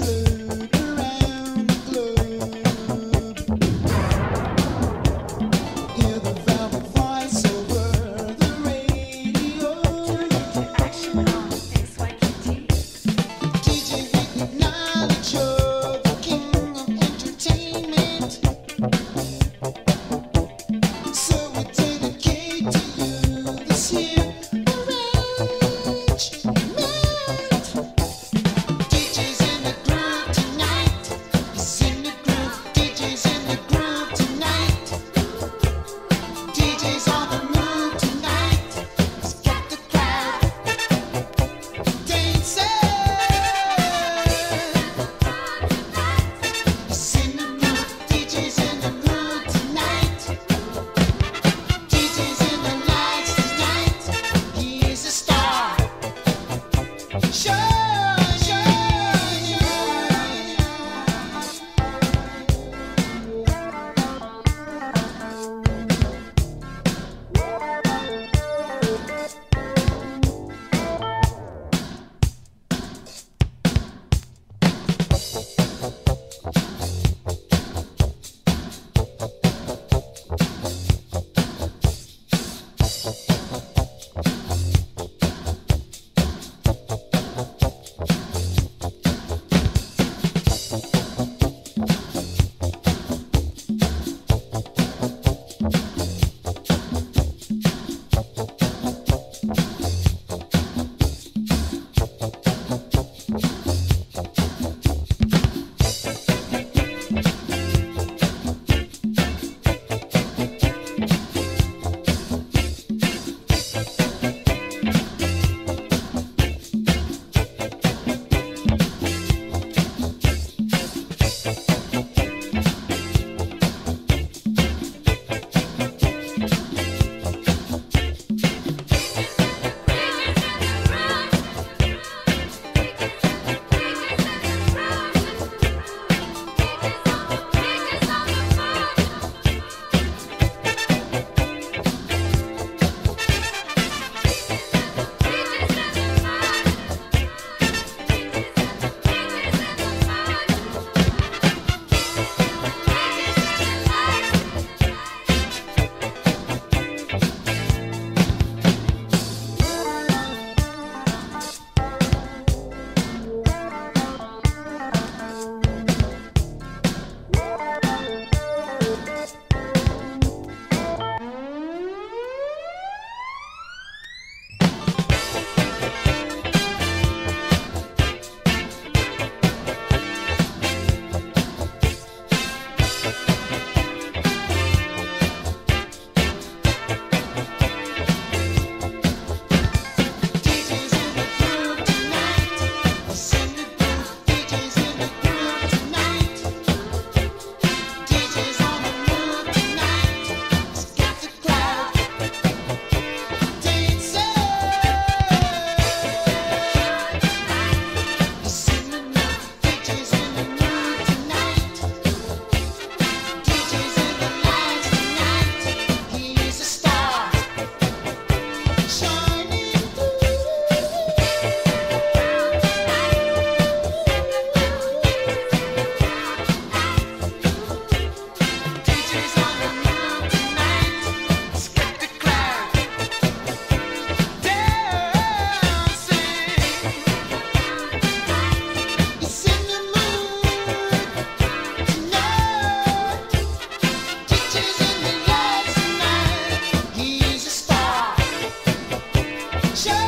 blue. Show